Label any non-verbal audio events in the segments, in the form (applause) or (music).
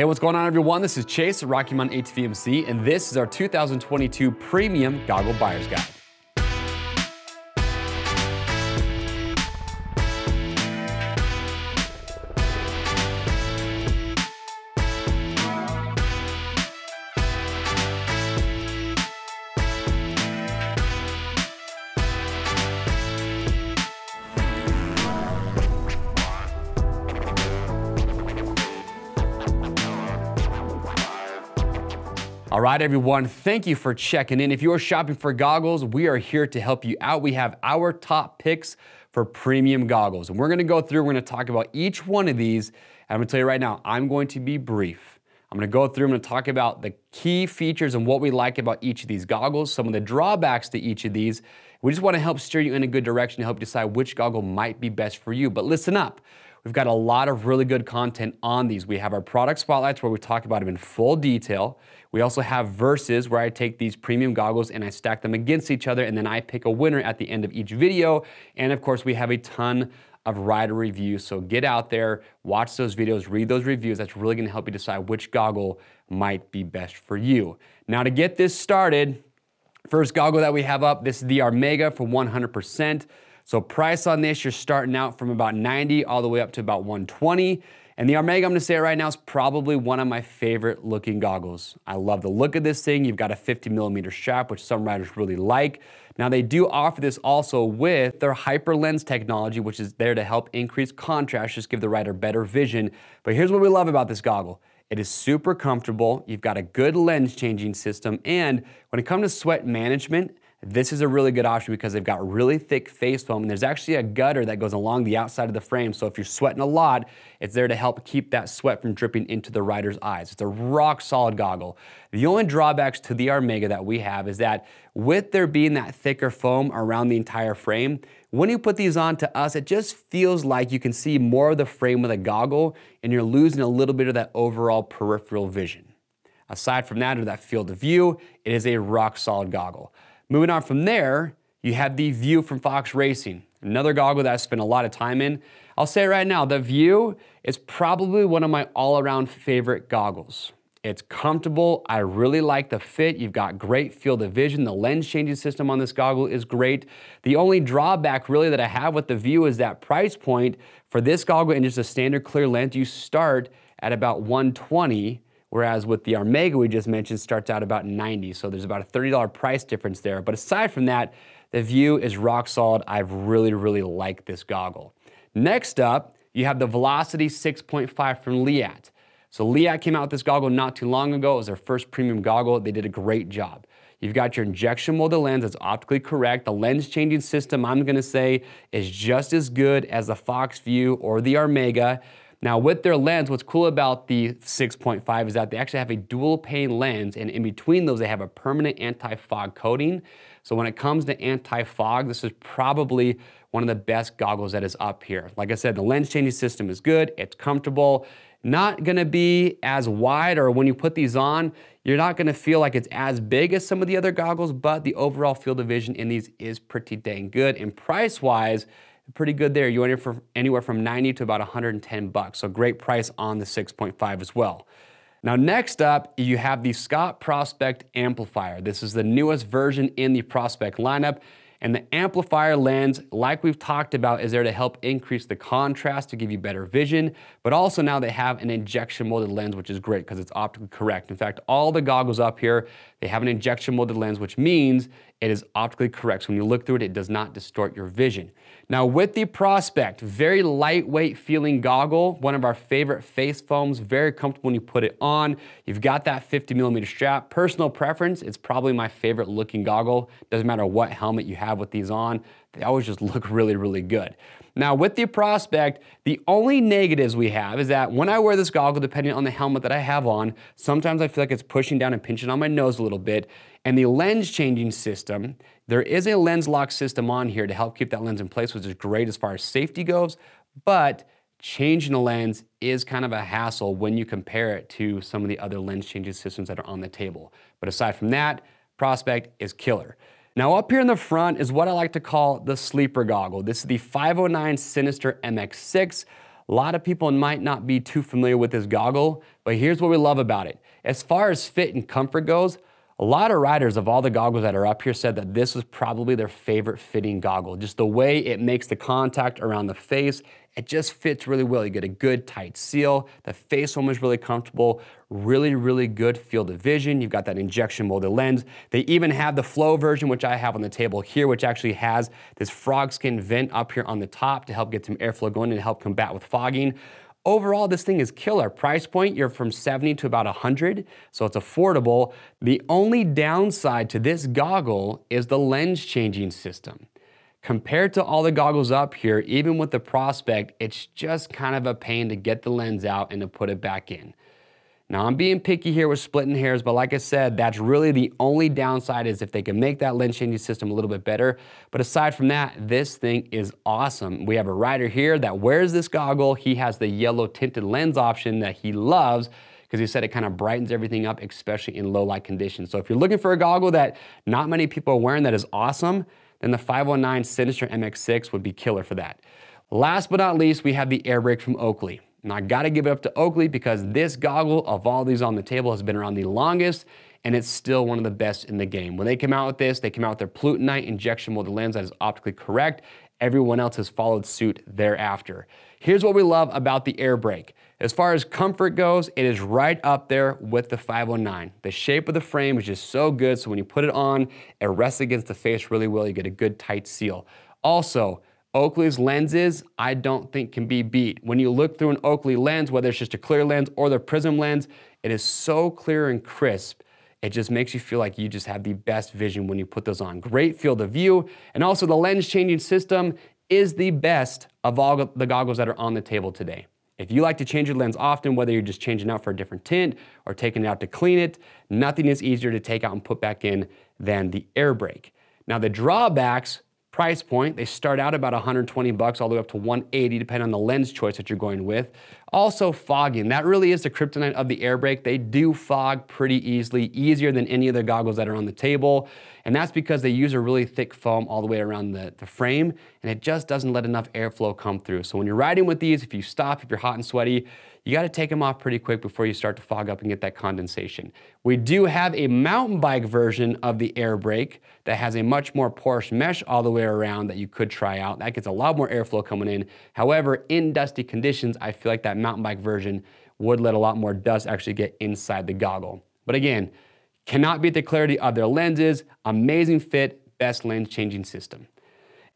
Hey, what's going on everyone? This is Chase at Rocky Mountain ATVMC, and this is our 2022 Premium Goggle Buyer's Guide. All right, everyone, thank you for checking in. If you are shopping for goggles, we are here to help you out. We have our top picks for premium goggles. And we're gonna go through, we're gonna talk about each one of these. And I'm gonna tell you right now, I'm going to be brief. I'm gonna go through, I'm gonna talk about the key features and what we like about each of these goggles, some of the drawbacks to each of these. We just wanna help steer you in a good direction to help decide which goggle might be best for you. But listen up. We've got a lot of really good content on these. We have our product spotlights where we talk about them in full detail. We also have verses where I take these premium goggles and I stack them against each other and then I pick a winner at the end of each video. And of course, we have a ton of rider reviews. So get out there, watch those videos, read those reviews. That's really gonna help you decide which goggle might be best for you. Now to get this started, first goggle that we have up, this is the Armega for 100%. So price on this, you're starting out from about 90 all the way up to about 120. And the Armega, I'm gonna say it right now, is probably one of my favorite looking goggles. I love the look of this thing. You've got a 50 millimeter strap, which some riders really like. Now they do offer this also with their HiPER lens technology, which is there to help increase contrast, just give the rider better vision. But here's what we love about this goggle. It is super comfortable. You've got a good lens changing system. And when it comes to sweat management, this is a really good option because they've got really thick face foam and there's actually a gutter that goes along the outside of the frame. So if you're sweating a lot, it's there to help keep that sweat from dripping into the rider's eyes. It's a rock solid goggle. The only drawbacks to the Armega that we have is that with there being that thicker foam around the entire frame, when you put these on to us, it just feels like you can see more of the frame with a goggle and you're losing a little bit of that overall peripheral vision. Aside from that, or that field of view, it is a rock solid goggle. Moving on from there, you have the VUE from Fox Racing, another goggle that I spent a lot of time in. I'll say right now, the VUE is probably one of my all-around favorite goggles. It's comfortable. I really like the fit. You've got great field of vision. The lens changing system on this goggle is great. The only drawback really that I have with the VUE is that price point for this goggle and just a standard clear lens, you start at about 120 Whereas with the Armega we just mentioned starts out about 90, so there's about a $30 price difference there. But aside from that, the VUE is rock solid. I've really, really liked this goggle. Next up, you have the Velocity 6.5 from Leatt. So Leatt came out with this goggle not too long ago. It was their first premium goggle. They did a great job. You've got your injection molded lens that's optically correct. The lens changing system, I'm gonna say, is just as good as the Fox VUE or the Armega. Now with their lens, what's cool about the 6.5 is that they actually have a dual pane lens and in between those they have a permanent anti-fog coating. So when it comes to anti-fog, this is probably one of the best goggles that is up here. Like I said, the lens changing system is good, it's comfortable, not gonna be as wide or when you put these on, you're not gonna feel like it's as big as some of the other goggles, but the overall field of vision in these is pretty dang good. And price-wise, pretty good there. You enter for anywhere from 90 to about 110 bucks. So great price on the 6.5 as well. Now next up, you have the Scott Prospect Amplifier. This is the newest version in the Prospect lineup. And the amplifier lens, like we've talked about, is there to help increase the contrast to give you better vision. But also now they have an injection molded lens, which is great because it's optically correct. In fact, all the goggles up here, they have an injection molded lens, which means it is optically correct. So when you look through it, it does not distort your vision. Now with the Prospect, very lightweight feeling goggle, one of our favorite face foams, very comfortable when you put it on. You've got that 50 millimeter strap. Personal preference, it's probably my favorite looking goggle. Doesn't matter what helmet you have with these on, they always just (laughs) look really, really good. Now with the Prospect, the only negatives we have is that when I wear this goggle, depending on the helmet that I have on, sometimes I feel like it's pushing down and pinching on my nose a little bit. And the lens changing system, there is a lens lock system on here to help keep that lens in place, which is great as far as safety goes, but changing the lens is kind of a hassle when you compare it to some of the other lens changing systems that are on the table. But aside from that, Prospect is killer. Now up here in the front is what I like to call the sleeper goggle. This is the 509 Sinister MX6. A lot of people might not be too familiar with this goggle, but here's what we love about it. As far as fit and comfort goes, a lot of riders of all the goggles that are up here said that this was probably their favorite fitting goggle. Just the way it makes the contact around the face, it just fits really well. You get a good tight seal. The face foam is really comfortable. Really, really good field of vision. You've got that injection molded lens. They even have the flow version, which I have on the table here, which actually has this frog skin vent up here on the top to help get some airflow going and help combat with fogging. Overall, this thing is killer. Price point, you're from 70 to about 100, so it's affordable. The only downside to this goggle is the lens changing system. Compared to all the goggles up here, even with the Prospect, it's just kind of a pain to get the lens out and to put it back in. Now I'm being picky here with splitting hairs, but like I said, that's really the only downside is if they can make that lens changing system a little bit better. But aside from that, this thing is awesome. We have a rider here that wears this goggle. He has the yellow tinted lens option that he loves because he said it kind of brightens everything up, especially in low light conditions. So if you're looking for a goggle that not many people are wearing that is awesome, then the 509 Sinister MX6 would be killer for that. Last but not least, we have the Airbrake from Oakley. And I gotta give it up to Oakley because this goggle of all these on the table has been around the longest and it's still one of the best in the game. When they came out with this, they came out with their Plutonite injection molded lens that is optically correct. Everyone else has followed suit thereafter. Here's what we love about the Airbrake. As far as comfort goes, it is right up there with the 509. The shape of the frame is just so good, so when you put it on, it rests against the face really well. You get a good tight seal. Also, Oakley's lenses, I don't think can be beat. When you look through an Oakley lens, whether it's just a clear lens or the prism lens, it is so clear and crisp. It just makes you feel like you just have the best vision when you put those on. Great field of view. And also the lens changing system is the best of all the goggles that are on the table today. If you like to change your lens often, whether you're just changing out for a different tint or taking it out to clean it, nothing is easier to take out and put back in than the Airbrake. Now the drawbacks price point. They start out about 120 bucks all the way up to 180 depending on the lens choice that you're going with. Also fogging. That really is the kryptonite of the Airbrake. They do fog pretty easily, easier than any of the goggles that are on the table. And that's because they use a really thick foam all the way around the, the frame and it just doesn't let enough airflow come through. So when you're riding with these, if you stop, if you're hot and sweaty, you got to take them off pretty quick before you start to fog up and get that condensation. We do have a mountain bike version of the Airbrake that has a much more porous mesh all the way around that you could try out. That gets a lot more airflow coming in. However, in dusty conditions, I feel like that mountain bike version would let a lot more dust actually get inside the goggle. But again, cannot beat the clarity of their lenses, amazing fit, best lens changing system.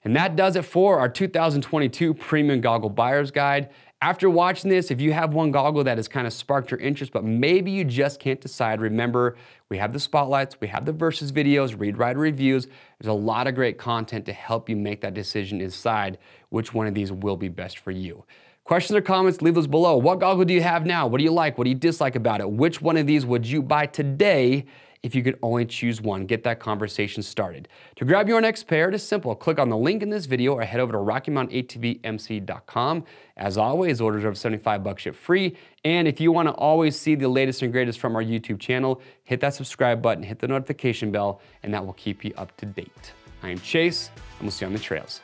And that does it for our 2022 Premium Goggle Buyer's Guide. After watching this, if you have one goggle that has kind of sparked your interest, but maybe you just can't decide, remember, we have the spotlights, we have the versus videos, read rider reviews. There's a lot of great content to help you make that decision decide which one of these will be best for you. Questions or comments, leave those below. What goggle do you have now? What do you like? What do you dislike about it? Which one of these would you buy today if you could only choose one. Get that conversation started. To grab your next pair, it is simple. Click on the link in this video or head over to RockyMountainATVMC.com. As always, orders over 75 bucks ship free. And if you want to always see the latest and greatest from our YouTube channel, hit that subscribe button, hit the notification bell, and that will keep you up to date. I am Chase, and we'll see you on the trails.